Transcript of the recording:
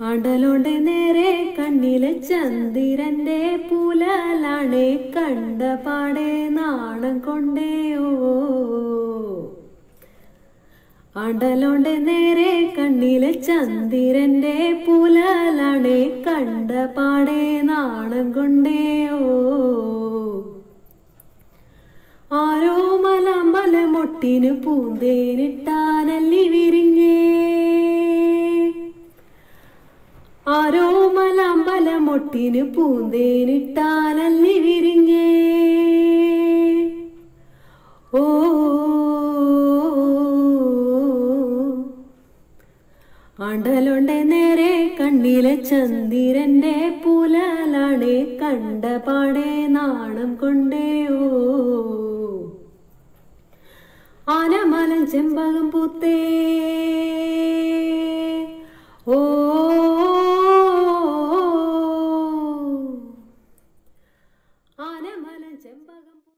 അടലോണ്ട് നേരെ കണ്ണിലെ ചന്ദിരന്റെ പുലലാണേ കണ്ട പാടെ നാണം ഓ. അടലോടെ നേരെ കണ്ണിലെ ചന്ദിരന്റെ പുലലാണേ കണ്ട പാടെ നാണം ഓ. ആരോ മലമ്പല മൊട്ടിന് പൂന്തേനിട്ടാനല്ലി ആരോ മലാമ്പലമൊട്ടിന് പൂന്തേനിട്ടാലല്ലി വിരിഞ്ഞേ. ഓ അടലുണ്ട് നേരെ കണ്ണിലെ ചന്ദിരന്റെ പുലലാണേ കണ്ട പാടെ നാണം കൊണ്ടേ ഓ. ആനമലം ചെമ്പകം പൂത്തേ ഓ ആനമലം ചെമ്പകം പൂ-